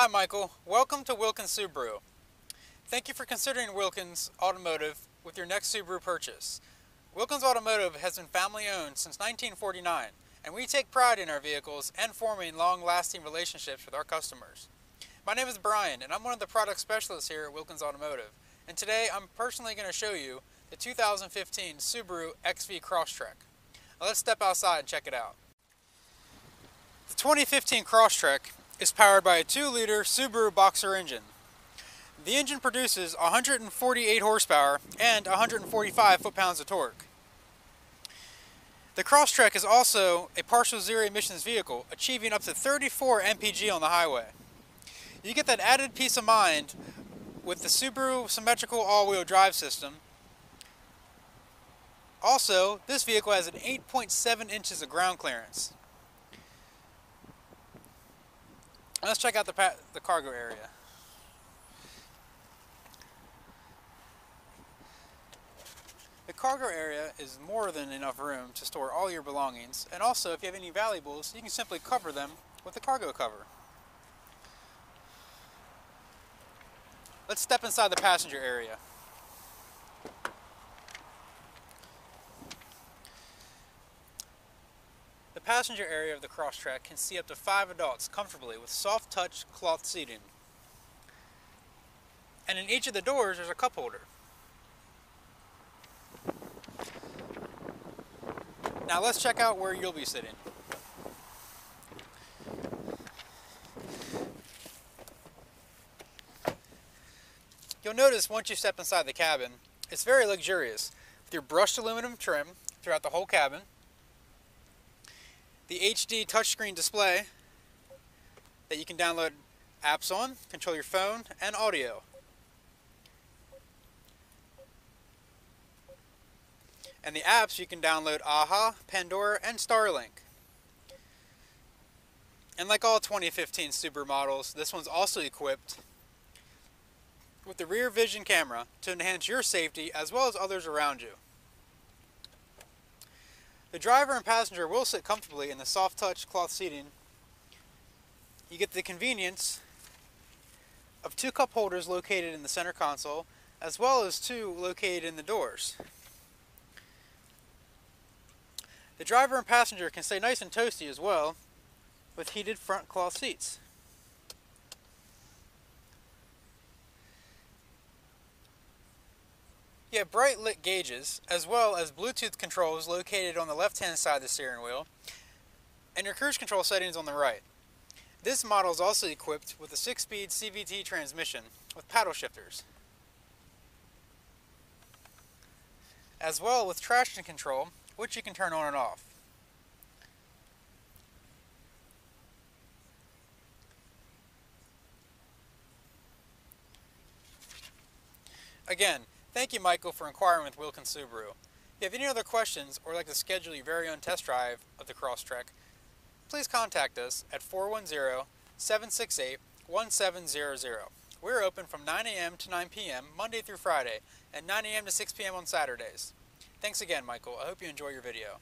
Hi Michael, welcome to Wilkins Subaru. Thank you for considering Wilkins Automotive with your next Subaru purchase. Wilkins Automotive has been family owned since 1949 and we take pride in our vehicles and forming long-lasting relationships with our customers. My name is Brian and I'm one of the product specialists here at Wilkins Automotive and today I'm personally going to show you the 2015 Subaru XV Crosstrek. Now let's step outside and check it out. The 2015 Crosstrek is powered by a 2-liter Subaru Boxer engine. The engine produces 148 horsepower and 145 foot-pounds of torque. The Crosstrek is also a partial zero emissions vehicle, achieving up to 34 mpg on the highway. You get that added peace of mind with the Subaru symmetrical all-wheel drive system. Also, this vehicle has an 8.7 inches of ground clearance. Let's check out the, the cargo area. The cargo area is more than enough room to store all your belongings, and also if you have any valuables, you can simply cover them with a cargo cover. Let's step inside the passenger area. Passenger area of the Crosstrek can seat up to five adults comfortably with soft touch cloth seating. And in each of the doors there's a cup holder. Now let's check out where you'll be sitting. You'll notice once you step inside the cabin, it's very luxurious with your brushed aluminum trim throughout the whole cabin, the HD touchscreen display that you can download apps on, control your phone, and audio. And the apps you can download AHA, Pandora, and Starlink. And like all 2015 Subaru models, this one's also equipped with the rear vision camera to enhance your safety as well as others around you. The driver and passenger will sit comfortably in the soft touch cloth seating. You get the convenience of two cup holders located in the center console as well as two located in the doors. The driver and passenger can stay nice and toasty as well with heated front cloth seats. Have bright lit gauges, as well as Bluetooth controls located on the left-hand side of the steering wheel, and your cruise control settings on the right. This model is also equipped with a 6-speed CVT transmission with paddle shifters, as well with traction control, which you can turn on and off. Again, Thank you, Michael, for inquiring with Wilkins Subaru. If you have any other questions or would like to schedule your very own test drive of the Crosstrek, please contact us at 410-768-1700. We're open from 9 a.m. to 9 p.m. Monday through Friday and 9 a.m. to 6 p.m. on Saturdays. Thanks again, Michael. I hope you enjoy your video.